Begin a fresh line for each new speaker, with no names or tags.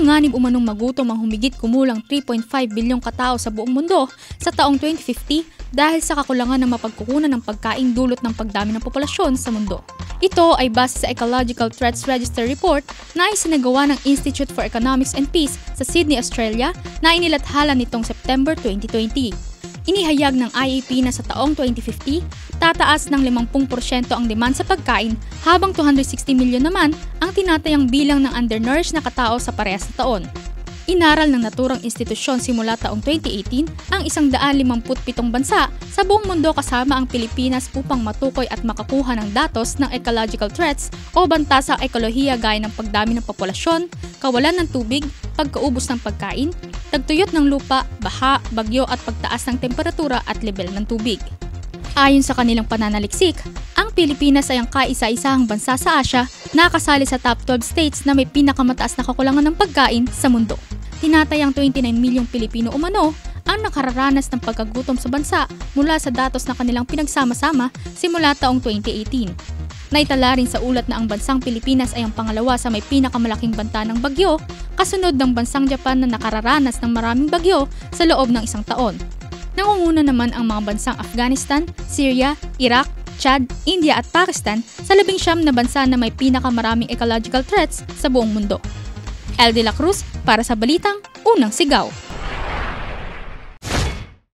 Alanganib umanong magutom ang humigit kumulang 3.5 bilyong katao sa buong mundo sa taong 2050 dahil sa kakulangan ng mapagkukunan ng pagkain dulot ng pagdami ng populasyon sa mundo. Ito ay base sa Ecological Threats Register Report na isinagawa ng Institute for Economics and Peace sa Sydney, Australia na inilathala nitong September 2020. Inihayag ng IAP na sa taong 2050, tataas ng 50% ang demand sa pagkain habang 260 milyon naman ang tinatayang bilang ng undernourished na katao sa parehas na taon. Inaral ng naturang institusyon simula taong 2018 ang 157 bansa sa buong mundo kasama ang Pilipinas upang matukoy at makakuha ng datos ng ecological threats o banta sa ekolohiya gaya ng pagdami ng populasyon, kawalan ng tubig, pagkaubos ng pagkain, tagtuyot ng lupa, baha, bagyo at pagtaas ng temperatura at level ng tubig. Ayon sa kanilang pananaliksik, ang Pilipinas ay ang kaisa-isahang bansa sa Asya na kasali sa top 12 states na may pinakamataas na kakulangan ng pagkain sa mundo tinatayang 29 milyong Pilipino umano ang nakararanas ng pagkagutom sa bansa mula sa datos na kanilang pinagsama-sama simula taong 2018. Naitala rin sa ulat na ang bansang Pilipinas ay ang pangalawa sa may pinakamalaking banta ng bagyo, kasunod ng bansang Japan na nakararanas ng maraming bagyo sa loob ng isang taon. Nangunguna naman ang mga bansang Afghanistan, Syria, Iraq, Chad, India at Pakistan sa labing siyam na bansa na may pinakamaraming ecological threats sa buong mundo. El de la Cruz para sa Balitang Unang Sigaw.